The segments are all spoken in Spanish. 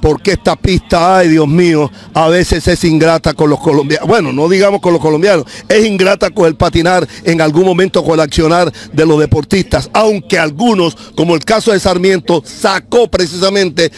porque esta pista, ay Dios mío, a veces es ingrata con los colombianos. Bueno, no digamos con los colombianos, es ingrata con el patinar, en algún momento con el accionar de los deportistas, aunque algunos, como el caso de Sarmiento, sacó precisamente,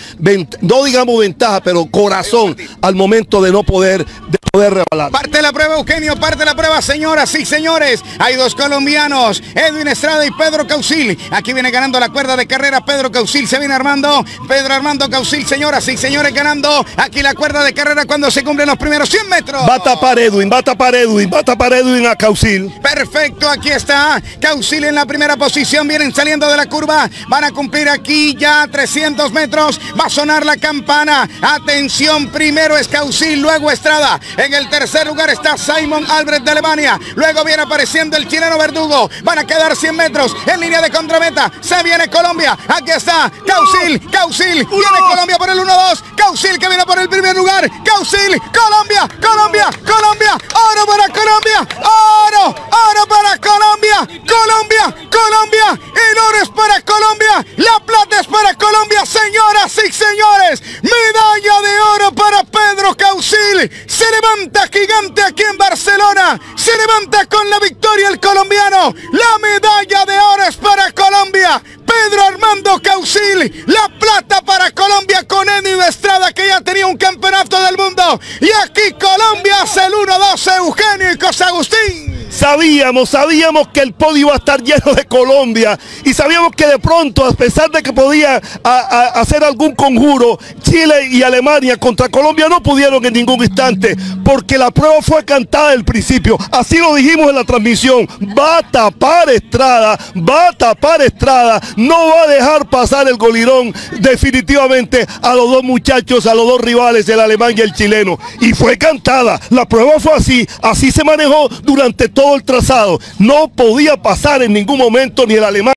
no digamos ventaja, pero corazón al momento de no poder, de poder rebalar. Parte la prueba, Eugenio, parte la prueba, señoras y señores. Hay dos colombianos, Edwin Estrada y Pedro Causil. Aquí viene ganando la cuerda de carrera, Pedro Causil se viene armando, Pedro Armando Causil señoras y señores, ganando aquí la cuerda de carrera cuando se cumplen los primeros 100 metros. Va a tapar Edwin, va a tapar Edwin, va a tapar Edwin a Causil. Perfecto, aquí está Causil en la primera posición, vienen saliendo de la curva, van a cumplir aquí ya 300 metros, va a sonar la campana. Atención, primero es Causil, luego Estrada. En el tercer lugar está Simon Albrecht de Alemania. Luego viene apareciendo el chileno Verdugo. Van a quedar 100 metros en línea de contrameta. Se viene Colombia. Aquí está Causil, Causil. Viene Colombia por el 1-2. Causil que viene por el primer lugar. Causil, Colombia, Colombia, Colombia. Oro para Colombia. Oro, oro para Colombia. Colombia, Colombia. El oro es para Colombia. La plata es para Colombia, señoras y señores. Medalla de oro para Pedro Causil. Se levanta gigante aquí en Barcelona. Se levanta con la victoria el colombiano. La medalla de oro es para Colombia. Pedro Armando Causil, la plata para Colombia con Edwin Estrada que ya tenía un campeonato del mundo. Y aquí Colombia hace el 1-2 Eugenio y Cosa Agustín. Sabíamos, sabíamos que el podio iba a estar lleno de Colombia y sabíamos que de pronto, a pesar de que podía hacer algún conjuro, Chile y Alemania contra Colombia no pudieron en ningún instante porque la prueba fue cantada al principio. Así lo dijimos en la transmisión. Va a tapar Estrada, va a tapar Estrada, no va a dejar pasar el golirón definitivamente a los dos muchachos, a los dos rivales, el alemán y el chileno. Y fue cantada. La prueba fue así, así se manejó durante el trazado. No podía pasar en ningún momento ni el alemán.